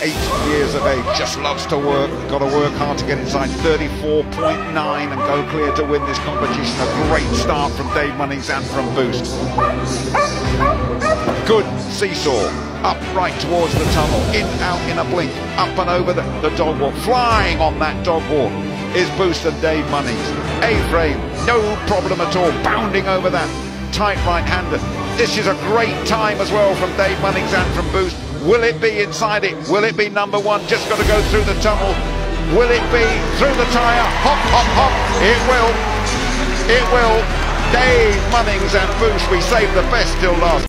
eight years of age, just loves to work, got to work hard to get inside 34.9 and go clear to win this competition. A great start from Dave Munnings and from Boost. Good seesaw, up right towards the tunnel, in, out in a blink, up and over the, the dog walk, flying on that dog walk is Boost and Dave Munnings. A-frame, no problem at all, bounding over that tight right-hander. This is a great time as well from Dave Munnings and from Boost. Will it be inside it? Will it be number one? Just got to go through the tunnel. Will it be through the tyre? Hop, hop, hop. It will. It will. Dave Munnings and Boost. We save the best till last.